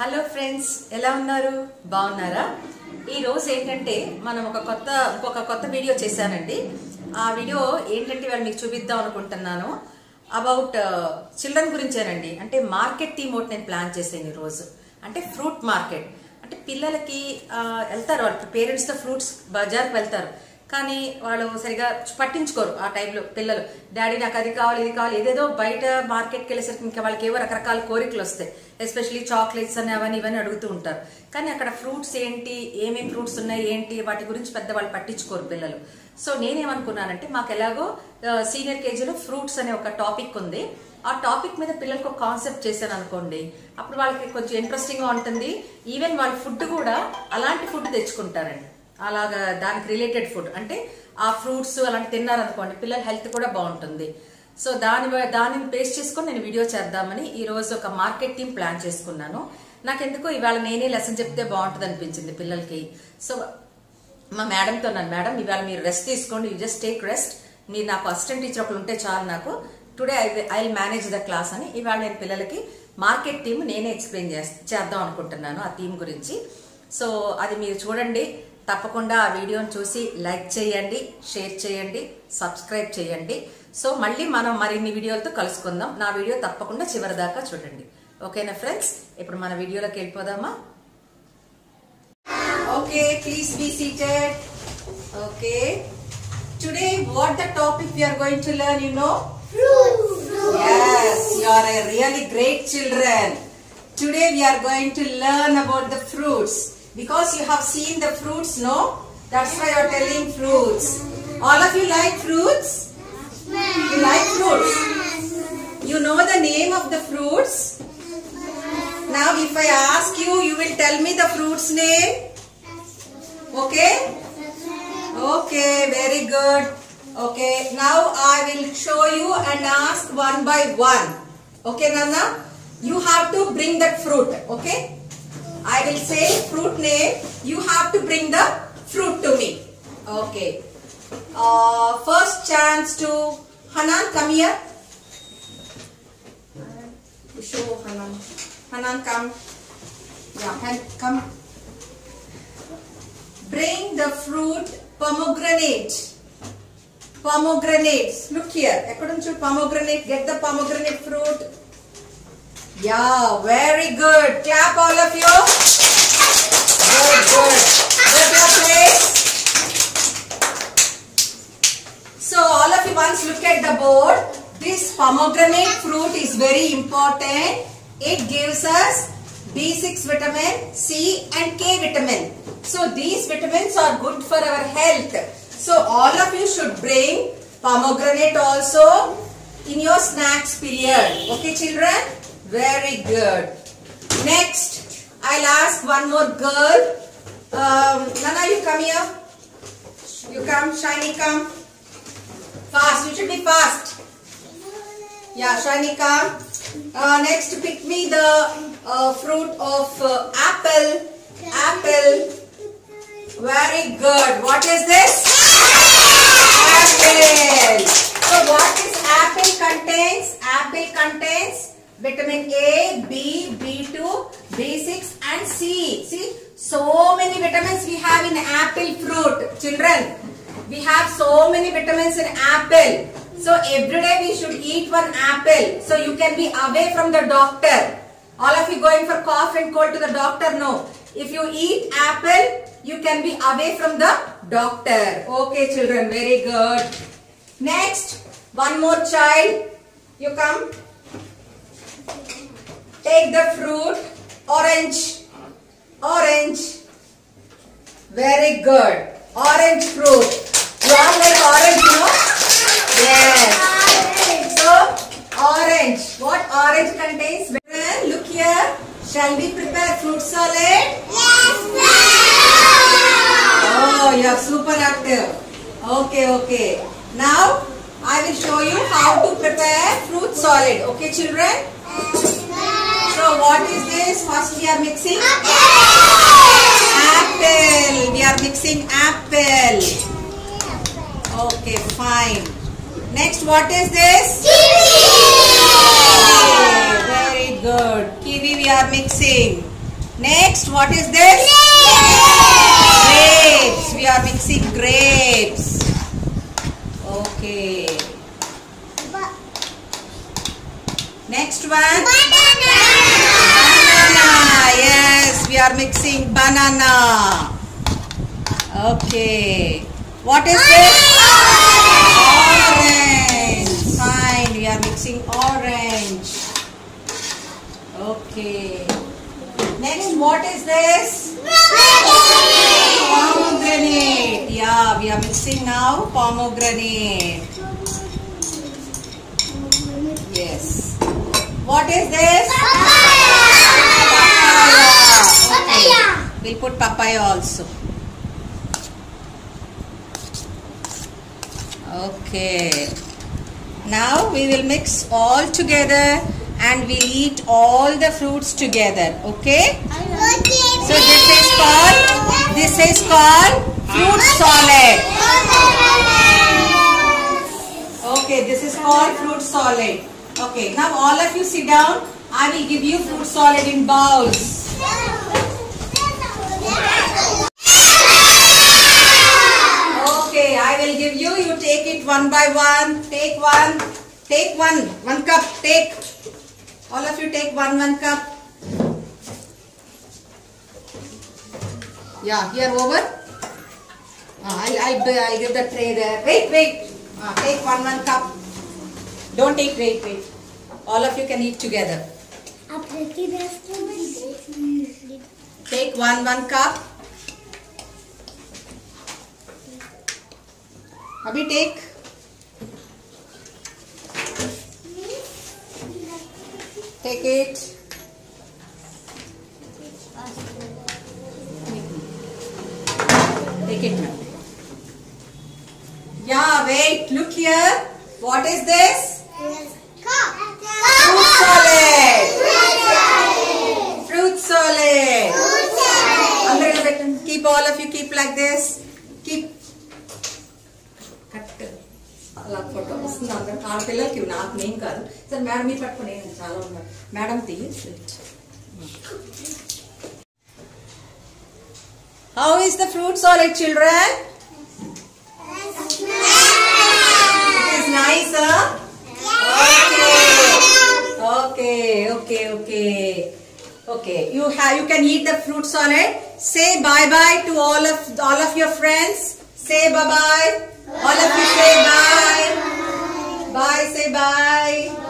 Hello friends ఎలా ఉన్నారు? బాగున్నారా? ఈ రోజు ఏంటంటే మనం ఒక కొత్త ఇంకొక కొత్త వీడియో చేశానండి. ఆ వీడియో ఏంటంటే వాళ్ళు మీకు చూపిద్దాం అనుకుంటున్నాను. అబౌట్ చిల్డ్రన్ uh, గురించేనండి. అంటే మార్కెట్ టీమ్ ఒకటి నేను ప్లాన్ చేశాను ఈరోజు రోజు. అంటే ఫ్రూట్ మార్కెట్. అంటే పిల్లలకి uh, వెళ్తారు వాళ్ళ పేరెంట్స్తో ఫ్రూట్స్ బజార్కి వెళ్తారు. కానీ వాళ్ళు సరిగా పట్టించుకోరు ఆ టైంలో పిల్లలు. డాడీ నాకు అది కావాలి ఇది కావాలి. ఏదేదో బయట మార్కెట్కి వెళ్ళేసరికి ఇంకా వాళ్ళకి ఏవో రకరకాల కోరికలు వస్తాయి. ఎస్పెషల్లీ చాక్లెట్స్ అని అవన్నీ ఇవన్నీ అడుగుతూ ఉంటారు. కానీ అక్కడ ఫ్రూట్స్ ఏంటి ఏమేమి ఫ్రూట్స్ ఉన్నాయి ఏంటి వాటి గురించి పెద్ద వాళ్ళు పట్టించుకోరు పిల్లలు. సో నేనేమనుకున్నానంటే మాకు ఎలాగో సీనియర్ కేజీలో ఫ్రూట్స్ అనే ఒక టాపిక్ ఉంది. ఆ టాపిక్ మీద పిల్లలకు ఒక కాన్సెప్ట్ చేశాను అనుకోండి అప్పుడు వాళ్ళకి కొంచెం ఇంట్రెస్టింగ్గా ఉంటుంది. ఈవెన్ వాళ్ళ ఫుడ్ కూడా అలాంటి ఫుడ్ తెచ్చుకుంటారండి. అలాగా దానికి రిలేటెడ్ ఫుడ్ అంటే ఆ ఫ్రూట్స్ అలాంటి తిన్నారనుకోండి పిల్లల హెల్త్ కూడా బాగుంటుంది. సో దాని దానిని బేస్ చేసుకొని నేను వీడియో చేద్దామని ఈ రోజు ఒక మార్కెట్ టీమ్ ప్లాన్ చేసుకున్నాను. నాకెందుకో ఇవాళ నేనే లెసన్ చెప్తే బాగుంటుంది అనిపించింది పిల్లలకి. సో మా మేడంతో నన్ను మేడం ఇవాళ మీరు రెస్ట్ తీసుకోండి. యూ జస్ట్ టేక్ రెస్ట్ మీరు నాకు అసిస్టెంట్ టీచర్ ఒకరు ఉంటే చాలు నాకు. Today I I manage the class అని ఇవాళ నేను పిల్లలకి మార్కెట్ టీమ్ నేనే ఎక్స్ప్లెయిన్ చేద్దాం అనుకుంటున్నాను ఆ థీమ్ గురించి. సో అది మీరు చూడండి. తప్పకుండా ఆ వీడియోని చూసి లైక్ చేయండి షేర్ చేయండి సబ్స్క్రైబ్ చేయండి. సో మళ్ళీ మనం మరిన్ని వీడియోలతో కలుసుకుందాం. నా వీడియో తప్పకుండా చివరి దాకా చూడండి. ఓకేనా ఫ్రెండ్స్? ఇప్పుడు మన వీడియోలోకి వెళ్ళిపోదామా? Okay please be seated. Okay. Today what the topic you are going to learn you know you're a really great children today we are going to learn about the fruits Because you have seen the fruits, no? That's why you are telling fruits. All of you like fruits? You like fruits? You know the name of the fruits? Now if I ask you, you will tell me the fruit's name? Okay? Okay, very good. Okay, now I will show you and ask one by one. Okay, Nana? You have to bring that fruit. Okay? I will say fruit name. You have to bring the fruit to me. Okay. Uh, first chance to Hanan, come here. Show Hanan. Hanan, come. Yeah, come. Bring the fruit pomegranate. Pomegranates. Look here. According to pomegranate, get the pomegranate fruit. Yeah, very good. Clap all of you. Good, good. Good your place. So all of you once look at the board. This pomegranate fruit is very important. It gives us B6 vitamin, C and K vitamin. So these vitamins are good for our health. So all of you should bring pomegranate also in your snacks period. Okay children? Very good. Next, I'll ask one more girl. Um, Nana, you come here. You come, Shiny, come. Fast, you should be fast. Yeah, Shiny, come. Uh, next, pick me the uh, fruit of uh, apple. Apple. Very good. What is this? Apple. So, what is apple contains? Apple contains vitamin A, B, B2, B6 and C. See, so many vitamins we have in apple fruit. Children, we have so many vitamins in apple. So every day we should eat one apple. So you can be away from the doctor. All of you going for cough and cold to the doctor? No. If you eat apple, you can be away from the doctor. Okay children, very good. Next, one more child. You come. Take the fruit. Orange. Orange. Very good. Orange fruit. You all like orange, no? Yes. So, orange. What orange contains? Look here. Shall we prepare fruit salad? Yes. Oh, you are super active. Okay, okay. Now, I will show you how to prepare fruit salad. Okay, children? What is this? First, we are mixing apple. apple. We are mixing apple. Okay, fine. Next, what is this? Okay, very good. Kiwi we are mixing. Next, what is this? Grapes. We are mixing grapes. Okay. Next one. Banana. Yes, we are mixing banana. Okay. What is this? Orange. Fine, we are mixing orange. Okay. Next, what is this? Pomegranate. Yeah, we are mixing now pomegranate. Yes. What is this? Put papaya also. Okay. Now we will mix all together and we'll eat all the fruits together. Okay? So this is called this is called fruit solid. Okay, this is called fruit solid. Okay, now all of you sit down. I will give you fruit solid in bowls. Okay, I will give you. You take it one by one. Take one. Take one. One cup. Take. All of you take one one cup. Yeah, here over. Uh, I'll, I'll, I'll give the tray there. Wait, wait. Uh, take one one cup. Don't take. Wait, wait. All of you can eat together. Take one one cup. Abhi take. Take it. Take it. Yeah, wait. Look here. What is this? వస్తుంది అందరు ఆడపిల్లలకి నాకు నేను కాదు సరే madam మీరు పట్టుకుని నేను చాలా ఉన్నారు మేడం తీయి how is the fruit solid children it is nice Okay, okay, okay. Okay, you have you can eat the fruit solid. Say bye bye to all of all of your friends. Say bye bye. All of you say bye. Bye. Say bye.